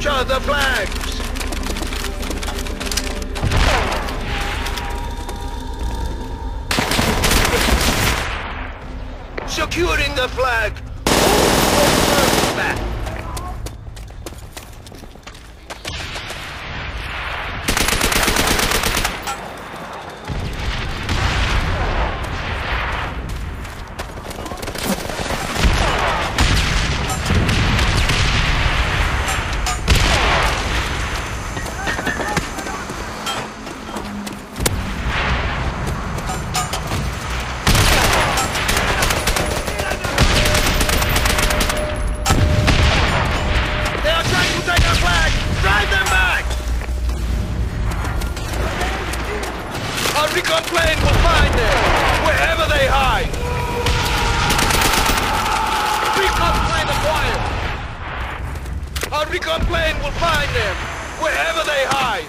Capture the flags! Securing the flag! Hold back! will find them, wherever they hide!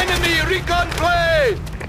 Enemy recon plane!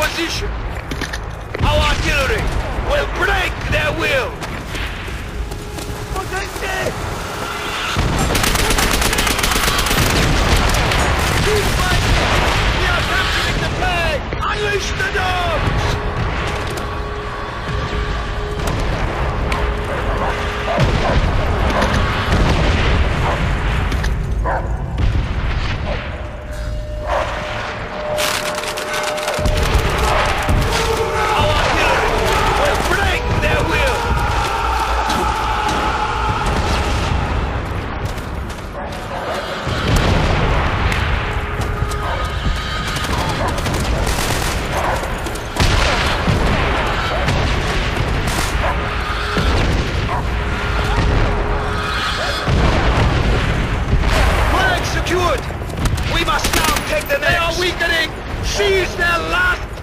position. Our artillery will break their will.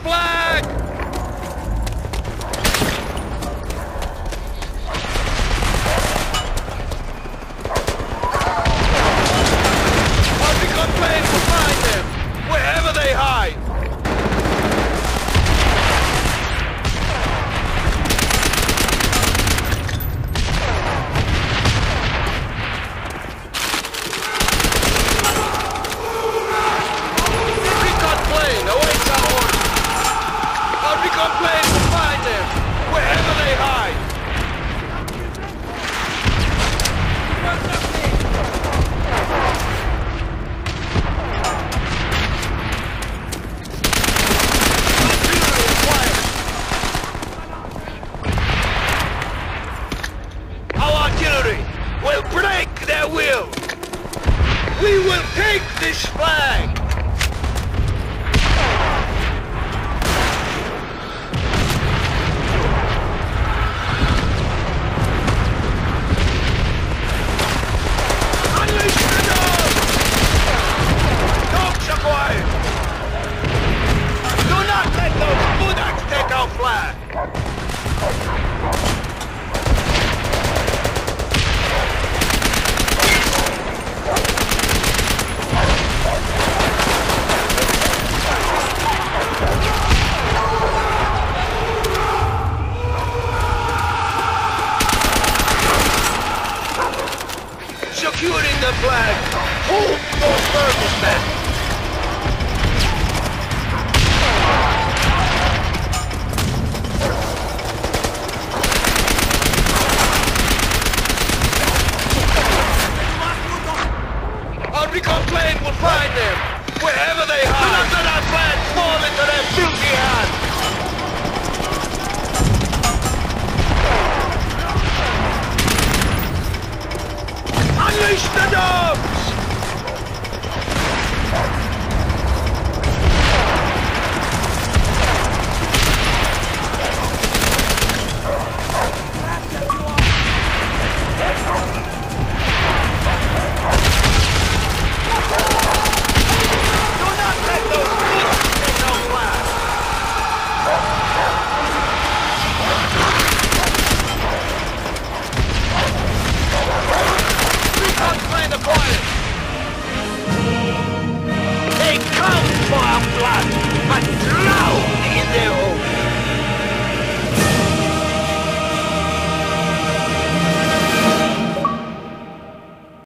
splash! We will take this flag! securing the flag. Hold those purple men. blood, but drowned in the